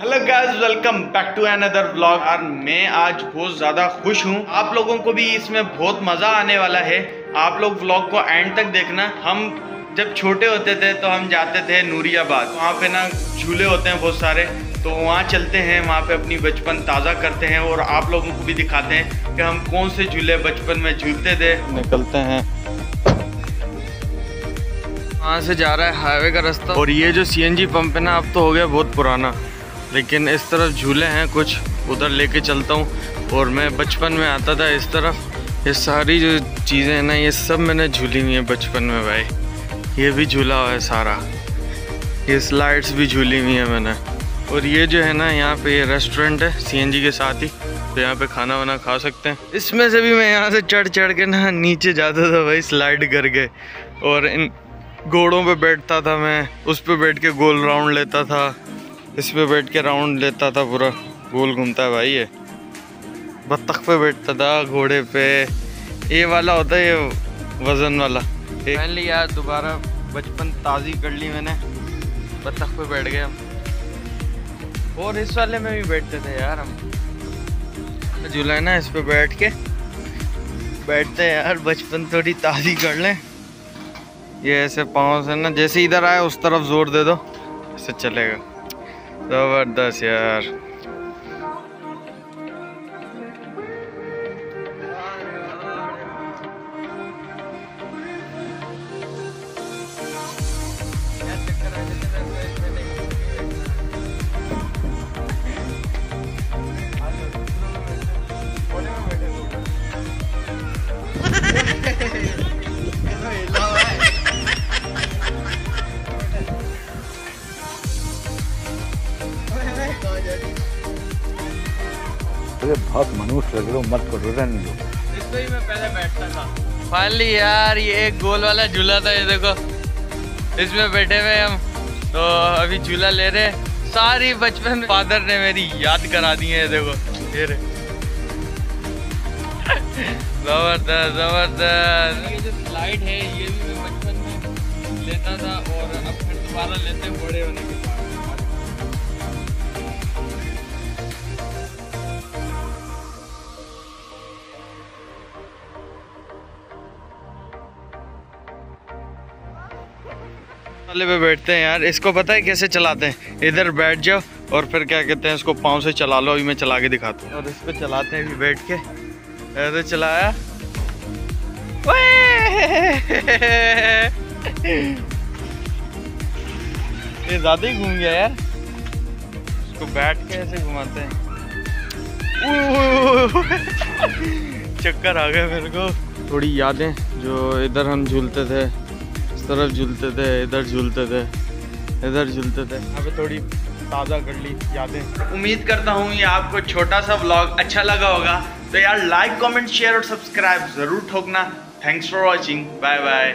Hello guys welcome back to another vlog और मैं आज बहुत ज़्यादा खुश हूँ। आप लोगों को भी इसमें बहुत मज़ा आने वाला है। आप लोग व्लॉग को एंड तक देखना। हम जब छोटे होते थे तो हम जाते थे नूरियाबाद। वहाँ पे ना झूले होते हैं बहुत सारे। तो वहाँ चलते हैं वहाँ पे अपनी बचपन ताज़ा करते हैं और आप लोगों को भी दिखाते हैं कि हम कौन से झूले बचपन में झूलते थे। निकलते हैं। वहाँ से जा रहा है हाईवे का रास्ता। और ये जो सीएनजी पंप है ना अब तो हो गया बहुत पुराना। लेकिन इस तरफ़ झूले हैं, कुछ उधर लेके चलता हूँ। और मैं बचपन में आता था इस तरफ़। ये सारी जो चीज़ें हैं ना, ये सब मैंने झूली हुई हैं बचपन में भाई। ये भी झूला हुआ है सारा। ये स्लाइड्स भी झूली हुई हैं मैंने। और ये जो है ना, यहाँ पे ये रेस्टोरेंट है सीएनजी के साथ ही। तो यहाँ पे खाना वाना खा सकते हैं। इसमें से भी मैं यहाँ से चढ़ चढ़ के ना, नीचे जाता था भाई स्लाइड करके। और इन घोड़ों पे बैठता था मैं, उस पर बैठ के गोल राउंड लेता था। इस पे बैठ के राउंड लेता था पूरा। गोल घूमता है भाई ये। बत्तख पे बैठता था, घोड़े पे। ये वाला होता है, ये वज़न वाला। पहले यार, दोबारा बचपन ताज़ी कर ली मैंने। बत्तख पे बैठ गए हम। और इस वाले में भी बैठते थे यार हम। झूला ना इस पे बैठ के। बैठते यार, बचपन थोड़ी ताज़ी कर लें। ये ऐसे पाँव से ना, जैसे इधर आए, उस तरफ़ ज़ोर दे दो, ऐसे चलेगा। ज़बरदस्त यार अरे बहुत मनुष्य लग रहे हो, मत करो रहने दो। फाइनली यार, ये एक गोल वाला झूला था, ये देखो। इसमें बैठे हुए हम। तो अभी झूला ले रहे सारी बचपन फादर ने मेरी याद करा दी है ये देखो। ये ज़बरदस्त ज़बरदस्त। ये जो स्लाइड है, ये भी मैं बचपन में लेता था और अब फिर दोबारा लेते हैं, बड़े होने के बाद। वाले पे बैठते हैं यार। इसको पता है कैसे चलाते हैं? इधर बैठ जाओ और फिर क्या कहते हैं इसको पाँव से चला लो, अभी मैं चला के दिखाता हूँ। और इस पे चलाते हैं अभी बैठ के। ऐसे चलाया। ये ज़्यादा ही घूम गया यार। इसको बैठ के ऐसे घुमाते हैं। चक्कर आ गया मेरे को। थोड़ी यादें जो इधर हम झूलते थे। इस तरफ़ झूलते थे इधर झूलते थे इधर झूलते थे। अभी थोड़ी ताज़ा कर ली यादें। उम्मीद करता हूँ ये आपको छोटा सा ब्लॉग अच्छा लगा होगा। तो यार लाइक कमेंट शेयर और सब्सक्राइब ज़रूर ठोकना। Thanks for watching bye bye